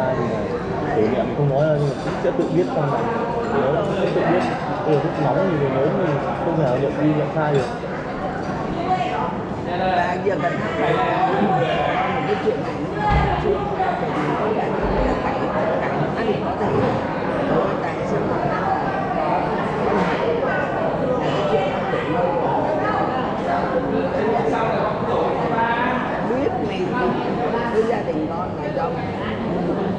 sai thì là nghiệm nhiệm không nói là nhưng mà cũng sẽ tự biết trong này nhớ là sẽ tự biết, bây giờ lúc nóng thì người lớn mình không thể nào nhận đi, nhận sai được. Và giờ cần phải một cái chuyện này nó chưa thì là cái anh có thể tại sao cái chuyện biết mình với gia đình con là đông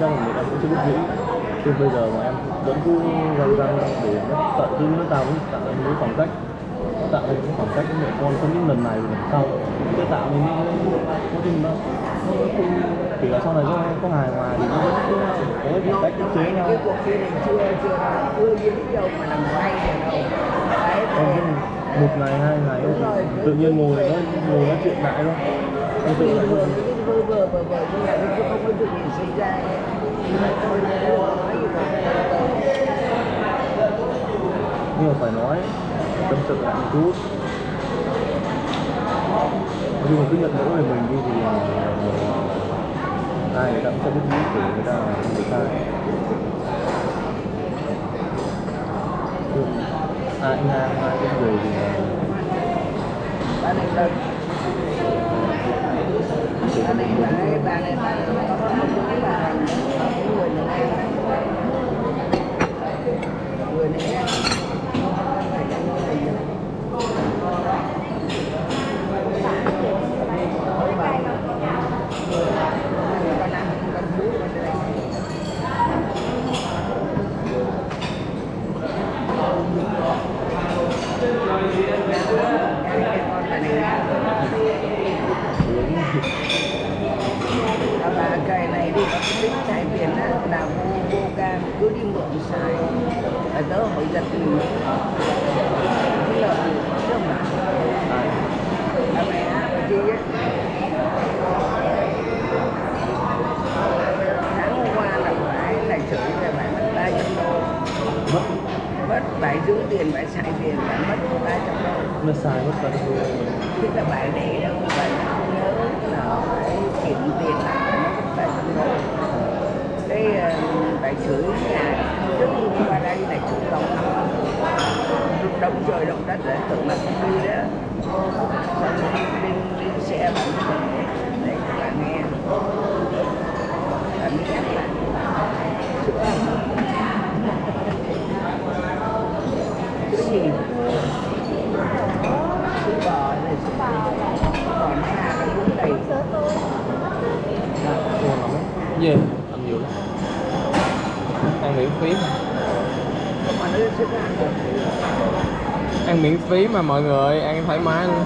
rằng mình anh cũng chưa biết nghĩ chứ bây giờ mà em vẫn cứ răng răng để tận tạo cứ nó tạo tạo nên cái khoảng cách tạo nên cái khoảng cách với mẹ con không những lần này lần sau nó tạo nên những cái chung nó kể cả sau này có có hài hòa thì nó cứ có nó cách chế nhau. Cái cuộc kia này chưa chưa chưa dính đâu mà làm hay đâu. Đấy thì một ngày hai ngày rồi. tự nhiên ngồi nó ngồi nói chuyện lại thôi. Anh tự lại cái vơ vơ vơ vơ như là nó không có chuyện gì xảy ra. Nhưng mà phải nói tâm sự lại một chút nhưng mà cứ nhận lỗi về mình đi thì ai người ta cũng sẽ biết nghĩ của người ta là người ta ai ngang ai cái người thì là bà này là bà này bà này bà này bà này có có một cái bà hành đó cái người này nghe người này nghe phải cho nó này con ăn con bú con đây Đó là cây này đi có cái tính xài tiền á, là vô vô cam cứ đi mượn xài và tớ hội giật mình cái lợi rất mà bà mẹ bà chi á tháng hôm qua là phải là chửi là phải mất ba trăm đô mất mất phải giữ tiền phải xài tiền phải mất ba trăm đô mất xài mất nhiêu đô, tức là bài để đâu bài không nhớ là phải kiểm tiền lại mất ba phải đô cái đại sứ nhà trước khi qua đây là chửi tổng lúc động trời động đất để tưởng là không đi đó. Xong rồi đi, đi, đi xe bạn để để các bạn nghe. Bạn mới nhắc lại chữa gì? Sữa bò này sữa bò. Bò nó ra nó uống đầy ngon ăn miễn phí mà. Ăn ăn miễn phí mà mọi người, ăn thoải mái luôn.